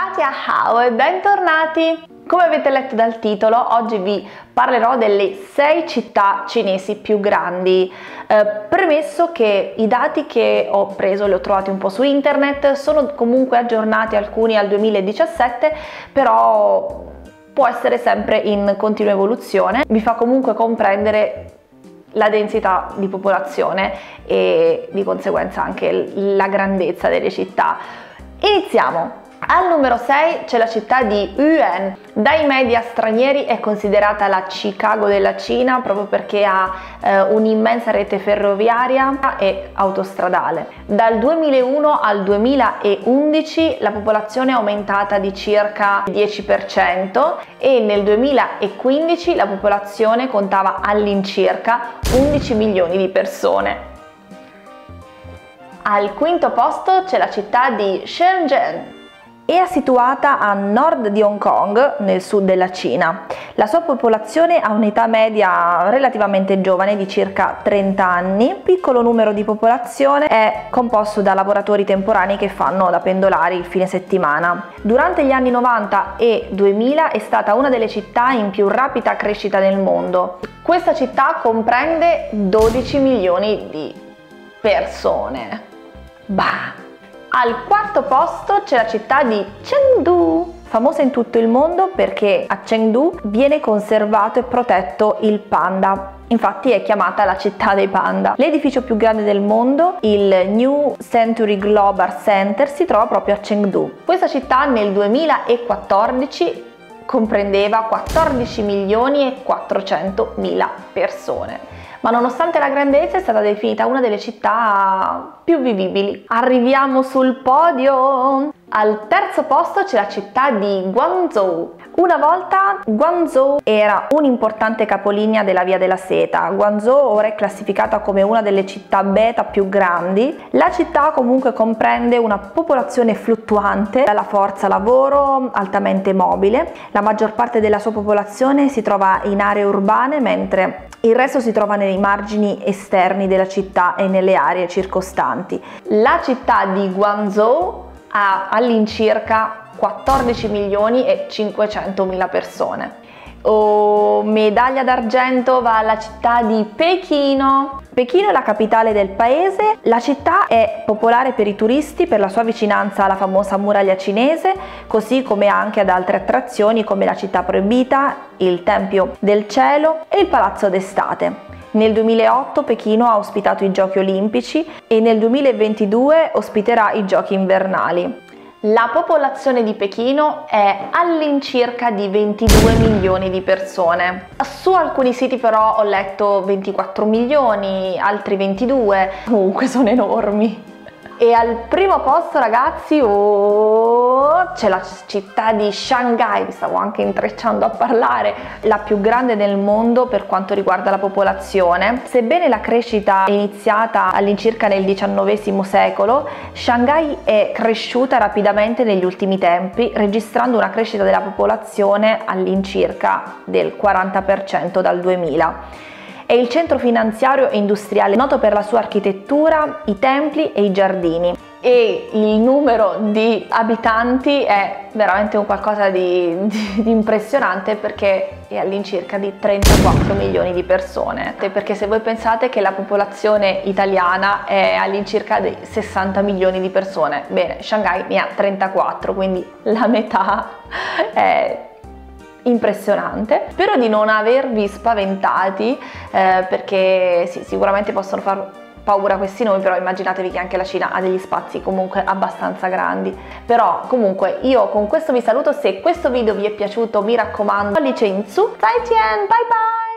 Ciao e bentornati! Come avete letto dal titolo, oggi vi parlerò delle 6 città cinesi più grandi. Eh, premesso che i dati che ho preso, li ho trovati un po' su internet, sono comunque aggiornati alcuni al 2017, però può essere sempre in continua evoluzione. Vi fa comunque comprendere la densità di popolazione e di conseguenza anche la grandezza delle città. Iniziamo! Al numero 6 c'è la città di Yuan. Dai media stranieri è considerata la Chicago della Cina proprio perché ha eh, un'immensa rete ferroviaria e autostradale. Dal 2001 al 2011 la popolazione è aumentata di circa il 10% e nel 2015 la popolazione contava all'incirca 11 milioni di persone. Al quinto posto c'è la città di Shenzhen, è situata a nord di Hong Kong, nel sud della Cina. La sua popolazione ha un'età media relativamente giovane di circa 30 anni. Il piccolo numero di popolazione è composto da lavoratori temporanei che fanno da pendolari il fine settimana. Durante gli anni 90 e 2000 è stata una delle città in più rapida crescita nel mondo. Questa città comprende 12 milioni di persone. Bah! Al quarto posto c'è la città di Chengdu, famosa in tutto il mondo perché a Chengdu viene conservato e protetto il panda. Infatti è chiamata la città dei panda. L'edificio più grande del mondo, il New Century Global Center, si trova proprio a Chengdu. Questa città nel 2014 comprendeva 14 milioni e 400 mila persone ma nonostante la grandezza è stata definita una delle città più vivibili. Arriviamo sul podio! Al terzo posto c'è la città di Guangzhou. Una volta Guangzhou era un'importante capolinea della Via della Seta. Guangzhou ora è classificata come una delle città beta più grandi. La città comunque comprende una popolazione fluttuante, dalla forza lavoro altamente mobile. La maggior parte della sua popolazione si trova in aree urbane, mentre il resto si trova nei margini esterni della città e nelle aree circostanti. La città di Guangzhou ha all'incirca 14 milioni e 500 mila persone. Oh, medaglia d'argento va alla città di Pechino. Pechino è la capitale del paese, la città è popolare per i turisti per la sua vicinanza alla famosa muraglia cinese, così come anche ad altre attrazioni come la città proibita, il Tempio del Cielo e il Palazzo d'Estate. Nel 2008 Pechino ha ospitato i Giochi Olimpici e nel 2022 ospiterà i Giochi Invernali. La popolazione di Pechino è all'incirca di 22 milioni di persone. Su alcuni siti però ho letto 24 milioni, altri 22, comunque sono enormi. E al primo posto ragazzi oh, c'è la città di Shanghai, vi stavo anche intrecciando a parlare, la più grande del mondo per quanto riguarda la popolazione. Sebbene la crescita è iniziata all'incirca nel XIX secolo, Shanghai è cresciuta rapidamente negli ultimi tempi, registrando una crescita della popolazione all'incirca del 40% dal 2000. È il centro finanziario e industriale noto per la sua architettura, i templi e i giardini e il numero di abitanti è veramente un qualcosa di, di, di, impressionante perché è all'incirca di 34 milioni di persone perché se voi pensate che la popolazione italiana è all'incirca di 60 milioni di persone bene Shanghai ne ha 34 quindi la metà è impressionante. Spero di non avervi spaventati eh, perché sì, sicuramente possono far paura questi nomi, però immaginatevi che anche la Cina ha degli spazi comunque abbastanza grandi. Però comunque io con questo vi saluto, se questo video vi è piaciuto mi raccomando, pollice in su, bye bye bye!